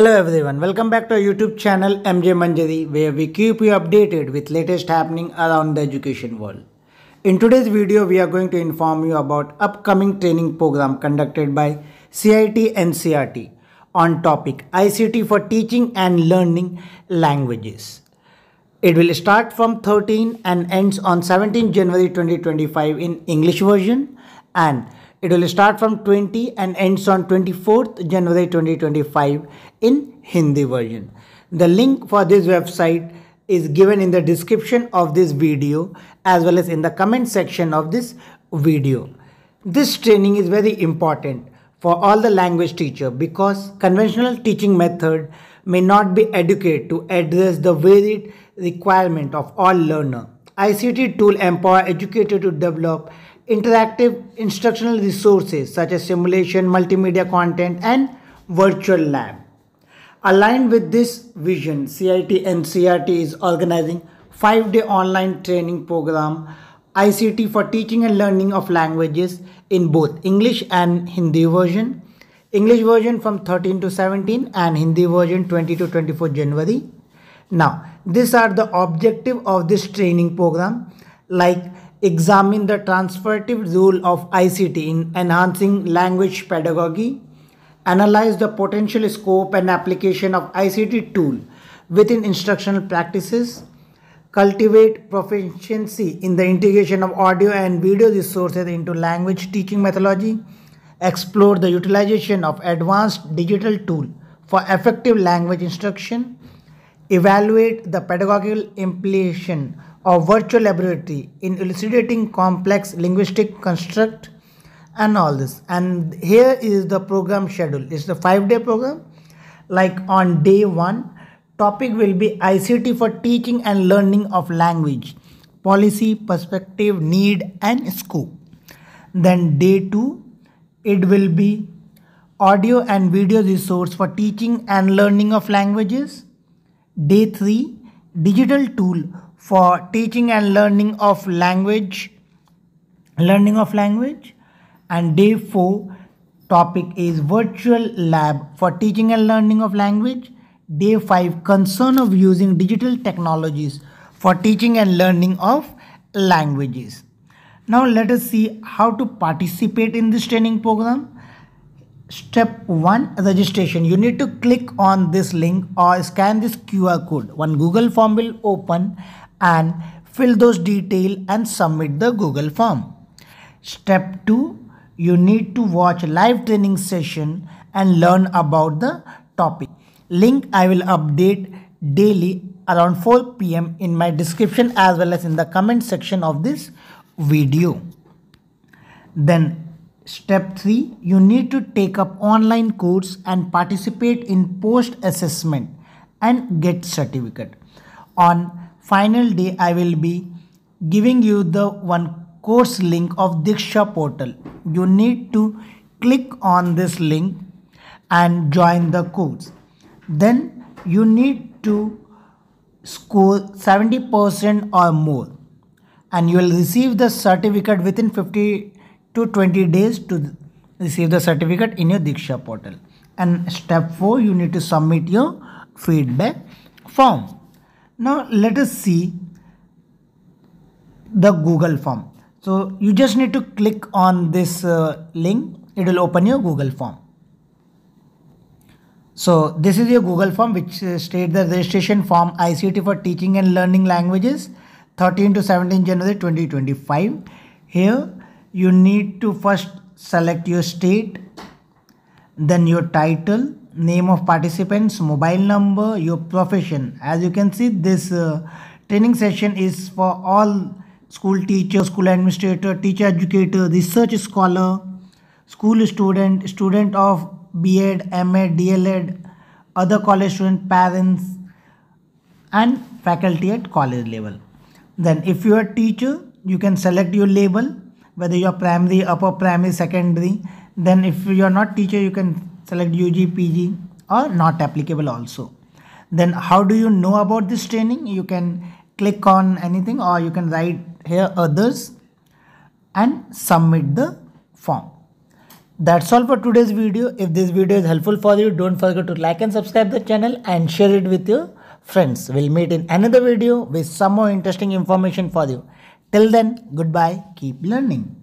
Hello everyone, welcome back to our YouTube channel MJ Manjari where we keep you updated with latest happening around the education world. In today's video, we are going to inform you about upcoming training program conducted by CIET and NCERT on topic ICT for teaching and learning languages. It will start from 13 and ends on 17 January 2025 in English version and it will start from 20 and ends on 24th January 2025 in Hindi version. The link for this website is given in the description of this video as well as in the comment section of this video. This training is very important for all the language teacher because conventional teaching method may not be adequate to address the varied requirement of all learner. ICT tool empower educator to develop interactive instructional resources such as simulation, multimedia content and virtual lab. Aligned with this vision, CIET NCERT is organizing 5-day online training program ICT for teaching and learning of languages in both English and Hindi version. English version from 13 to 17 and Hindi version 20 to 24 January. Now, these are the objective of this training program like examine the transformative role of ICT in enhancing language pedagogy, analyze the potential scope and application of ICT tool within instructional practices, cultivate proficiency in the integration of audio and video resources into language teaching methodology, explore the utilization of advanced digital tool for effective language instruction, evaluate the pedagogical implication of virtual laboratory in elucidating complex linguistic construct and all this. And here is the program schedule. It's the five day program. Like on day one topic will be ict for teaching and learning of language policy perspective need and scope. Then day two it will be audio and video resource for teaching and learning of languages. Day three digital tool for teaching and learning of language learning of language and day 4 topic is virtual lab for teaching and learning of language day 5 concern of using digital technologies for teaching and learning of languages now let us see how to participate in this training program Step 1 registration. You need to click on this link or scan this QR code. One Google form will open and fill those details and submit the Google form. Step 2 You need to watch live training session and learn about the topic. Link I will update daily around 4 pm in my description as well as in the comment section of this video. Then Step 3 You need to take up online course and participate in post assessment and get certificate. On final day, I will be giving you the one course link of Diksha portal. You need to click on this link and join the course. Then you need to score 70% or more and you will receive the certificate within 50 to 20 days to receive the certificate in your Diksha portal. And step 4, you need to submit your feedback form. Now let us see the Google form. So you just need to click on this uh, link. It will open your Google form. So this is your Google form which uh, state the registration form ICT for teaching and learning languages 13 to 17 January 2025. Here you need to first select your state then your title name of participants mobile number your profession. As you can see this uh, training session is for all school teacher school administrator teacher educator research scholar school student student of B.Ed, M.Ed, D.El.Ed, other college student parents and faculty at college level. Then if you are teacher you can select your label whether you are primary upper primary secondary then if you are not teacher you can select UG PG or not applicable also then how do you know about this training you can click on anything or you can write here others and submit the form That's all for today's video. If this video is helpful for you, don't forget to like and subscribe the channel and share it with your friends. We'll meet in another video with some more interesting information for you. Till then, goodbye. Keep learning.